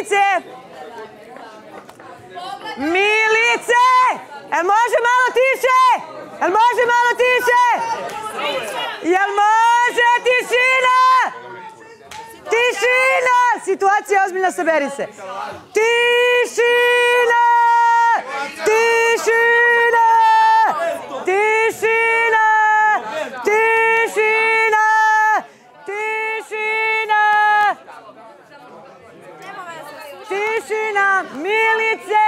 Milice! Milice! Jel može malo tiše? Jel može malo tiše? Jel može tišina? Tišina! Situacija je ozbiljna, saberi se. Tišina! Tišina! Tišina! Tišina! Tišina! Tišina! Milice!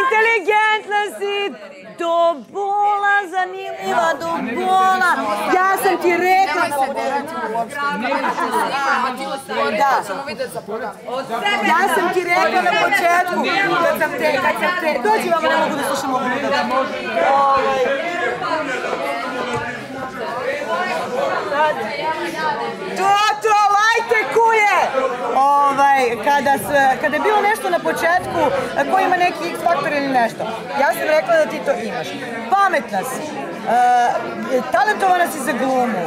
Inteligentna si! Do bola zanimljiva, do bola! Ja sam ti rekla... Da. Ja sam ti rekla na početku, kad sam te, kad sam te, dođi vam, ne mogu da slušam ovu Ovaj. Toto, lajte kuje! Ovaj, kada, kada je bilo nešto na početku e, ko ima neki X faktor ili nešto, ja sam rekla da ti to imaš. Pametna si, e, talentovana si za glumu,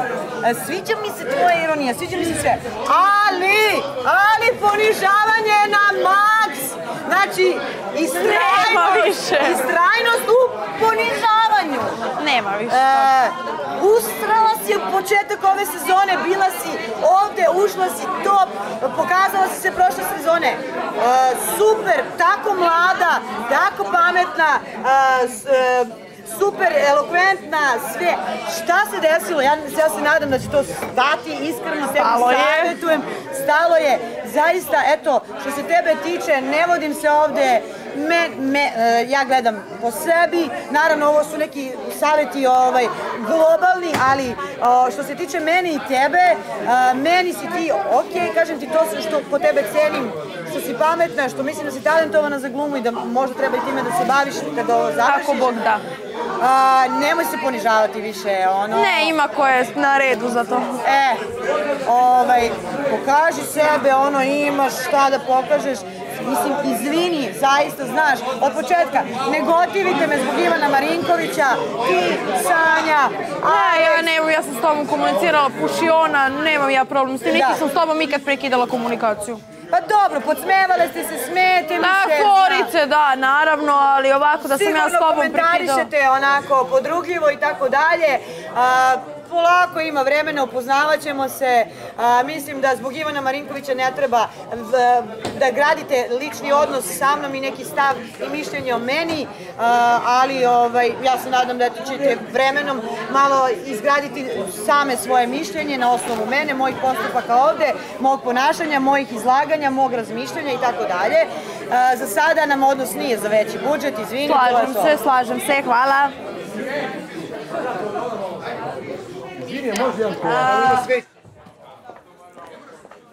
e, sviđa mi se tvoja ironija, sviđa mi se sve, ali, ali ponižavanje na maks! Znači, istrajnost, istrajnost u ponižavanju. Nema više. E, ustrala si u početak ove sezone, bila si ovde, ušla si top, pokazala si se prošle sezone. E, super, tako mlada, tako pametna, e, e, super elokventna, sve. Šta se desilo? Ja, ja se nadam da će to stati, iskreno je. savjetujem. Stalo je. Zaista, eto, što se tebe tiče, ne vodim se ovde me, me, e, ja gledam po sebi, naravno ovo su neki savjeti ovaj, globalni, ali o, što se tiče mene i tebe, a, meni si ti, ok, kažem ti to što po tebe cenim, što si pametna, što mislim da si talentovana za glumu i da možda treba i time da se baviš kada ovo završiš. Kako Bog da. A, nemoj se ponižavati više, ono... Ne, ima ko je na redu za to. E, ovaj, pokaži sebe, ono imaš šta da pokažeš. Mislim, izvini, zaista znaš, od početka, ne gotivite me zbog Ivana Marinkovića, ti, Sanja, Ne, ja ne, ja sam s tobom komunicirala pušiona, nemam ja problem s tim, niti sam s tobom ikad prekidala komunikaciju. Pa dobro, podsmevale ste se, smete mi Na se. forice, da, naravno, ali ovako da sam ja s Sigurno tobom prekidala. komentarišete onako podrugljivo i tako dalje. Polako ima vremena, upoznavat ćemo se. A, mislim da zbog Ivana Marinkovića ne treba v- da gradite lični odnos sa mnom i neki stav i mišljenje o meni, a, ali ovaj, ja se nadam da ćete vremenom malo izgraditi same svoje mišljenje na osnovu mene, mojih postupaka ovde, mog ponašanja, mojih izlaganja, mog razmišljanja i tako dalje. Za sada nam odnos nije za veći budžet, izvini. Slažem se, slažem se, hvala.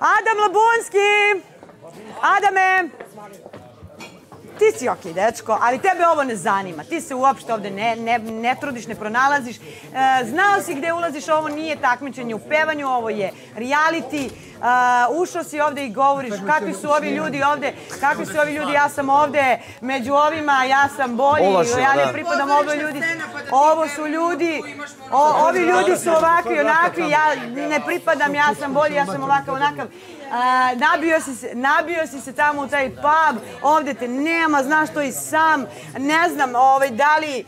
Adam Labunski! Adame! Ti si ok, dečko, ali tebe ovo ne zanima. Ti se uopšte ovde ne, ne, ne trudiš, ne pronalaziš. E, znao si gde ulaziš, ovo nije takmičenje u pevanju, ovo je reality. E, ušao si ovde i govoriš kakvi su ovi ljudi ovde, kakvi su ovi ljudi, ja sam ovde među ovima, ja sam bolji, ja ne da. pripadam ovoj ljudi. Ovo su ljudi, o, ovi ljudi su ovakvi, onakvi, ja ne pripadam, ja sam bolji, ja sam ovakav, onakav. A, nabio, si se, nabio si se tamo u taj pub, ovde te nema, znaš to i sam, ne znam ovaj, da, li,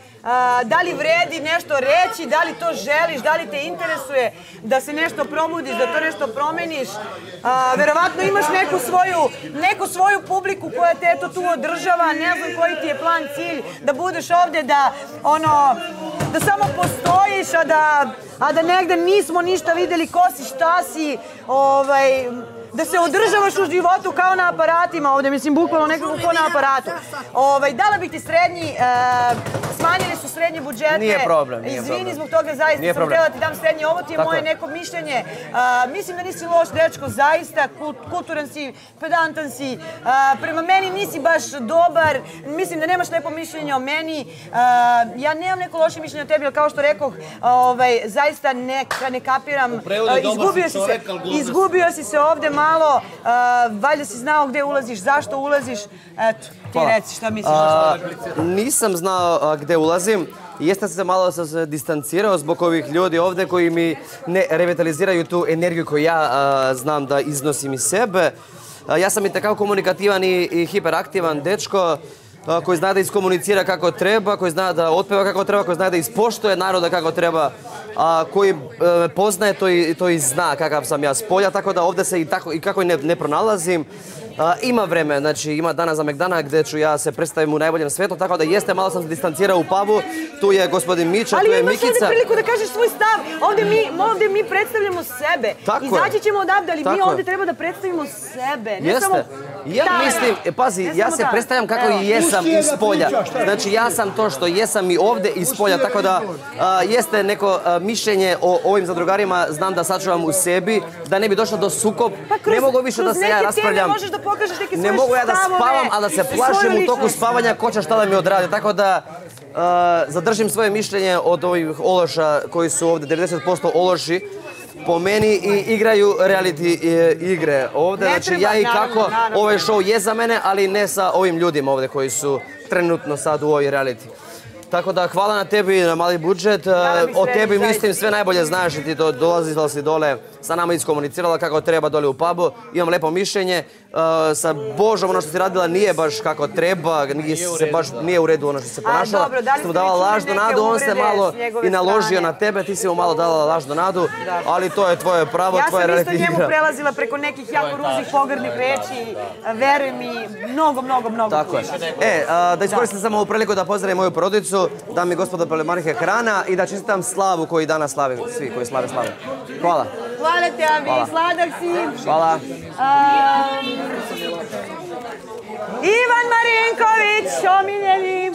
da li vredi nešto reći, da li to želiš, da li te interesuje da se nešto probudiš, da to nešto promeniš. A, verovatno imaš neku svoju, neku svoju publiku koja te eto tu održava, ne znam koji ti je plan, cilj, da budeš ovde, da ono, da samo postojiš, a da, a da negde nismo ništa videli ko si, šta si, ovaj, da se održavaš u životu kao na aparatima ovde, mislim, bukvalno nekako kao na aparatu. Ovaj, dala bih ti srednji, e, smanjili su srednji budžete. Nije problem, nije Izvini, problem. zbog toga zaista Nije sam problem. htjela da ti dam srednji, ovo ti je Tako moje je. neko mišljenje. A, mislim da nisi loš dečko, zaista, kult- kulturan si, pedantan si, a, prema meni nisi baš dobar, mislim da nemaš lepo mišljenje o meni. A, ja nemam neko loše mišljenje o tebi, ali kao što rekoh, ovaj, zaista ne, ne kapiram. prevodu A, dobar izgubio si se, izgubio si se ovde malo, a, valjda si znao gde ulaziš, zašto ulaziš, eto, ti reci šta misliš. A, nisam znao a, gde ulazim. Jesam se malo sam se distancirao zbog ovih ljudi ovde koji mi ne revitaliziraju tu energiju koju ja a, znam da iznosim iz sebe. Ja sam i takav komunikativan i, i hiperaktivan dečko koji zna da iskomunicira kako treba, koji zna da otpeva kako treba, koji zna da ispoštuje naroda kako treba, a koji e, poznaje to i, to i zna kakav sam ja s polja, tako da ovdje se i, tako, i kako i ne, ne pronalazim. A, ima vreme, znači ima dana za Megdana gdje ću ja se predstavim u najboljem svetu, tako da jeste, malo sam se distancirao u pubu, tu je gospodin Mića, tu Ali je imaš ovdje Mikica. priliku da kažeš svoj stav. Ovdje mi, ovdje mi predstavljamo sebe. Tako. Izaći ćemo odavde, ali mi ovdje treba da predstavimo sebe. Ne Jeste. samo Ja mislim, e, pazi, ja se predstavljam kako i jesam iz polja. Znači ja sam to što jesam i ovdje iz polja, tako da a, jeste neko a, mišljenje o ovim zadrugarima, znam da sačuvam u sebi, da ne bi došlo do sukob. Pa kroz, ne mogu više da se ja raspravljam. možeš da pokažeš neke Ne mogu ja da spavam, a da se plašim u toku spavanja ko će šta da mi odradi. Tako da a, zadržim svoje mišljenje od ovih ološa koji su ovdje 90% ološi po meni i igraju reality e, igre ovdje. Ne Znači treba, ja i kako naravno. ovaj show je za mene, ali ne sa ovim ljudima ovdje koji su trenutno sad u ovoj reality. Tako da hvala na tebi na mali budžet. O tebi mislim sve najbolje znaš i ti do, dolazila si dole sa nama iskomunicirala kako treba dole u pubu. Imam lepo mišljenje. E, sa Božom ono što si radila nije baš kako treba, nije se baš nije u redu ono što se ponašala. dobro, da li Što mu ste čuli lažnu nadu, on se malo i naložio strane? na tebe, ti si mu malo dala lažnu nadu, ali to je tvoje pravo, Ja tvoje sam isto njemu prelazila preko nekih jako ružnih pogrdnih reči. Veruj mi, mnogo, mnogo, mnogo. Tako je. E, a, da iskoristim samo ovu priliku da pozdravim moju porodicu, da mi gospoda Pelemarihe hrana i da čestitam slavu koji danas slave, svi koji slave slavu. Hvala. Hvala te, Hvala. sladak si. Hvala. Um, Ivan Marinković, omiljeni.